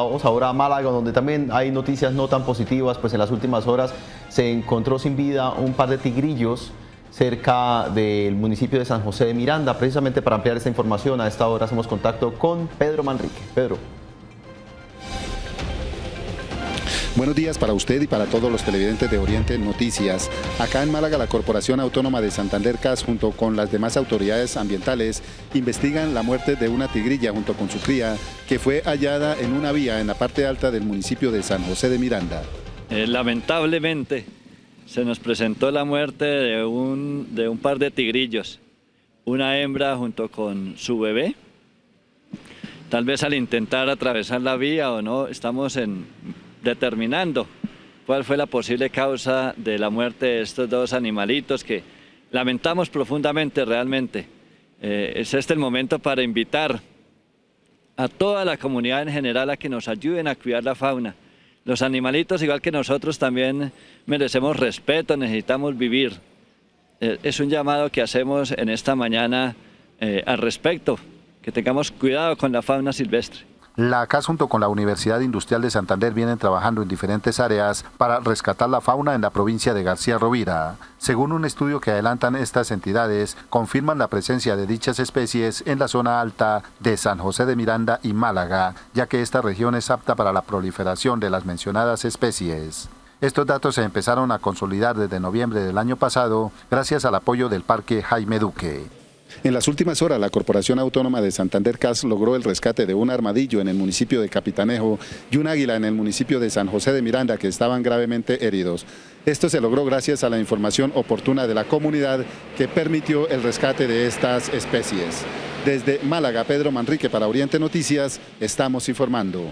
Vamos ahora a Málaga, donde también hay noticias no tan positivas, pues en las últimas horas se encontró sin vida un par de tigrillos cerca del municipio de San José de Miranda. Precisamente para ampliar esta información, a esta hora hacemos contacto con Pedro Manrique. Pedro. Buenos días para usted y para todos los televidentes de Oriente Noticias. Acá en Málaga, la Corporación Autónoma de Santander CAS, junto con las demás autoridades ambientales, investigan la muerte de una tigrilla junto con su cría, que fue hallada en una vía en la parte alta del municipio de San José de Miranda. Eh, lamentablemente, se nos presentó la muerte de un, de un par de tigrillos, una hembra junto con su bebé. Tal vez al intentar atravesar la vía o no, estamos en determinando cuál fue la posible causa de la muerte de estos dos animalitos que lamentamos profundamente realmente. Eh, es este el momento para invitar a toda la comunidad en general a que nos ayuden a cuidar la fauna. Los animalitos, igual que nosotros, también merecemos respeto, necesitamos vivir. Eh, es un llamado que hacemos en esta mañana eh, al respecto, que tengamos cuidado con la fauna silvestre. La CAS junto con la Universidad Industrial de Santander vienen trabajando en diferentes áreas para rescatar la fauna en la provincia de García Rovira. Según un estudio que adelantan estas entidades, confirman la presencia de dichas especies en la zona alta de San José de Miranda y Málaga, ya que esta región es apta para la proliferación de las mencionadas especies. Estos datos se empezaron a consolidar desde noviembre del año pasado gracias al apoyo del Parque Jaime Duque. En las últimas horas, la Corporación Autónoma de Santander CAS logró el rescate de un armadillo en el municipio de Capitanejo y un águila en el municipio de San José de Miranda que estaban gravemente heridos. Esto se logró gracias a la información oportuna de la comunidad que permitió el rescate de estas especies. Desde Málaga, Pedro Manrique para Oriente Noticias, estamos informando.